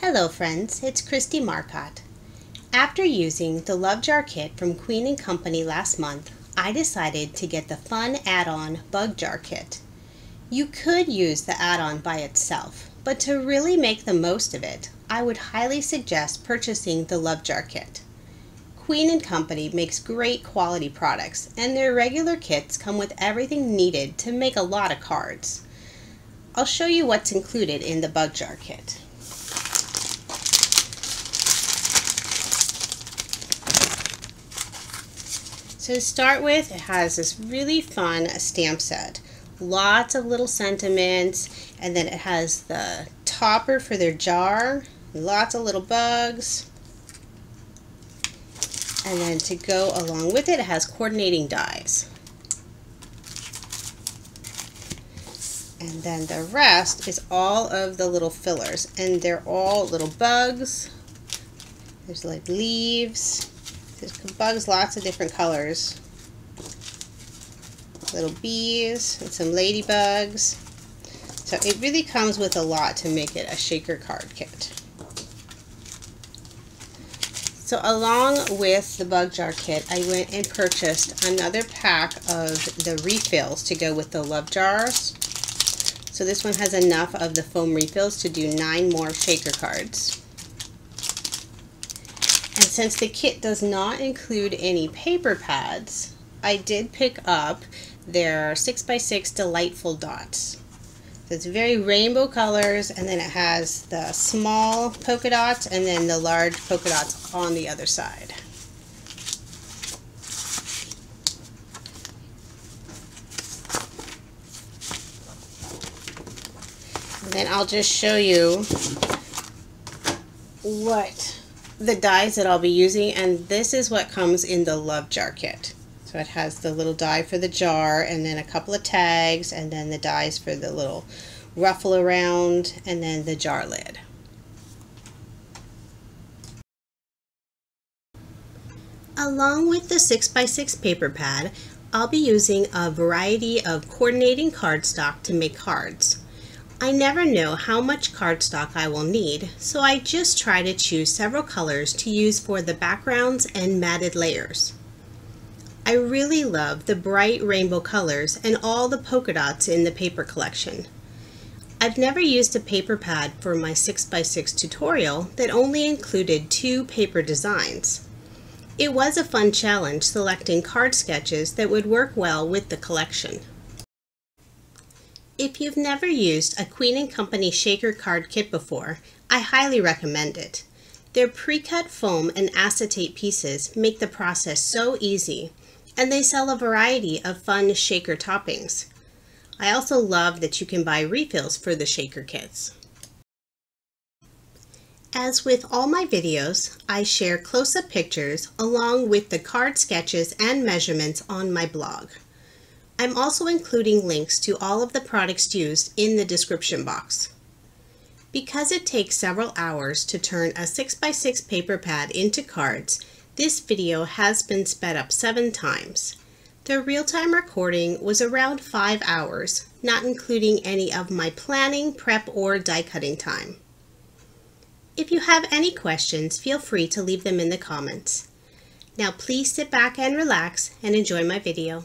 Hello friends, it's Kristie Marcotte. After using the Love Jar kit from Queen & Company last month, I decided to get the fun add-on Bug Jar kit. You could use the add-on by itself, but to really make the most of it, I would highly suggest purchasing the Love Jar kit. Queen & Company makes great quality products, and their regular kits come with everything needed to make a lot of cards. I'll show you what's included in the Bug Jar kit. To start with, it has this really fun stamp set. Lots of little sentiments, and then it has the topper for their jar, lots of little bugs. And then to go along with it, it has coordinating dies. And then the rest is all of the little fillers, and they're all little bugs. There's like leaves there's bugs lots of different colors. Little bees and some ladybugs. So it really comes with a lot to make it a shaker card kit. So along with the bug jar kit, I went and purchased another pack of the refills to go with the love jars. So this one has enough of the foam refills to do nine more shaker cards. Since the kit does not include any paper pads, I did pick up their 6x6 Delightful Dots. So it's very rainbow colors and then it has the small polka dots and then the large polka dots on the other side. And then I'll just show you what the dies that I'll be using and this is what comes in the love jar kit. So it has the little die for the jar and then a couple of tags and then the dies for the little ruffle around and then the jar lid. Along with the 6x6 paper pad, I'll be using a variety of coordinating cardstock to make cards. I never know how much cardstock I will need, so I just try to choose several colors to use for the backgrounds and matted layers. I really love the bright rainbow colors and all the polka dots in the paper collection. I've never used a paper pad for my 6x6 tutorial that only included two paper designs. It was a fun challenge selecting card sketches that would work well with the collection. If you've never used a Queen & Company shaker card kit before, I highly recommend it. Their pre-cut foam and acetate pieces make the process so easy, and they sell a variety of fun shaker toppings. I also love that you can buy refills for the shaker kits. As with all my videos, I share close-up pictures along with the card sketches and measurements on my blog. I'm also including links to all of the products used in the description box. Because it takes several hours to turn a 6x6 paper pad into cards, this video has been sped up seven times. The real-time recording was around five hours, not including any of my planning, prep, or die cutting time. If you have any questions, feel free to leave them in the comments. Now please sit back and relax and enjoy my video.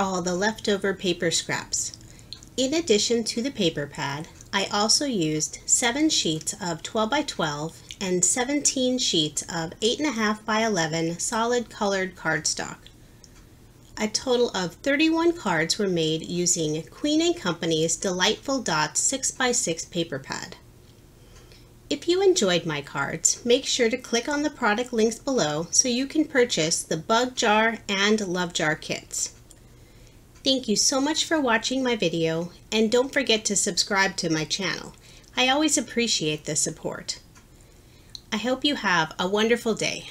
All the leftover paper scraps. In addition to the paper pad, I also used 7 sheets of 12 by 12 and 17 sheets of 8.5 by 11 solid colored cardstock. A total of 31 cards were made using Queen & Company's Delightful Dots 6x6 paper pad. If you enjoyed my cards, make sure to click on the product links below so you can purchase the Bug Jar and Love Jar kits. Thank you so much for watching my video and don't forget to subscribe to my channel. I always appreciate the support. I hope you have a wonderful day.